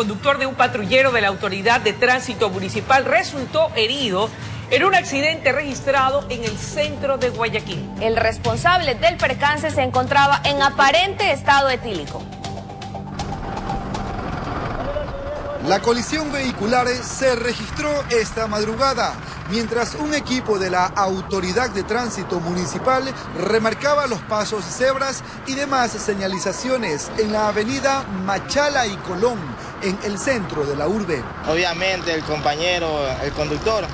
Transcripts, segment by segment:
conductor de un patrullero de la Autoridad de Tránsito Municipal resultó herido en un accidente registrado en el centro de Guayaquil. El responsable del percance se encontraba en aparente estado etílico. La colisión vehicular se registró esta madrugada, mientras un equipo de la Autoridad de Tránsito Municipal remarcaba los pasos cebras y demás señalizaciones en la avenida Machala y Colón, en el centro de la urbe. Obviamente el compañero, el conductor,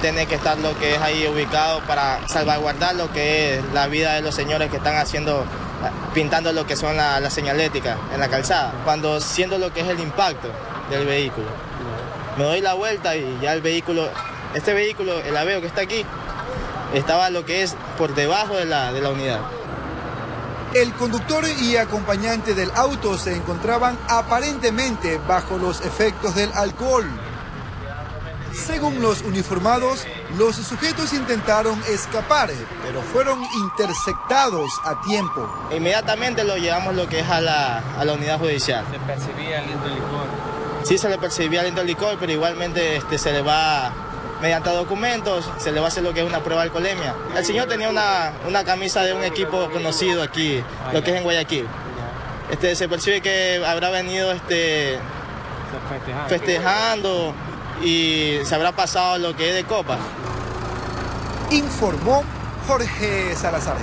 tiene que estar lo que es ahí ubicado para salvaguardar lo que es la vida de los señores que están haciendo pintando lo que son las la señaléticas en la calzada, cuando siendo lo que es el impacto del vehículo. Me doy la vuelta y ya el vehículo, este vehículo, el aveo que está aquí, estaba lo que es por debajo de la, de la unidad. El conductor y acompañante del auto se encontraban aparentemente bajo los efectos del alcohol. Según los uniformados, los sujetos intentaron escapar, pero fueron interceptados a tiempo. Inmediatamente lo llevamos lo que es a la, a la unidad judicial. ¿Se percibía de licor? Sí se le percibía de licor, pero igualmente este, se le va, mediante documentos, se le va a hacer lo que es una prueba de alcoholemia. El señor tenía una, una camisa de un equipo conocido aquí, lo que es en Guayaquil. Este, se percibe que habrá venido este, Festejando. y se habrá pasado lo que es de copa. Informó Jorge Salazar.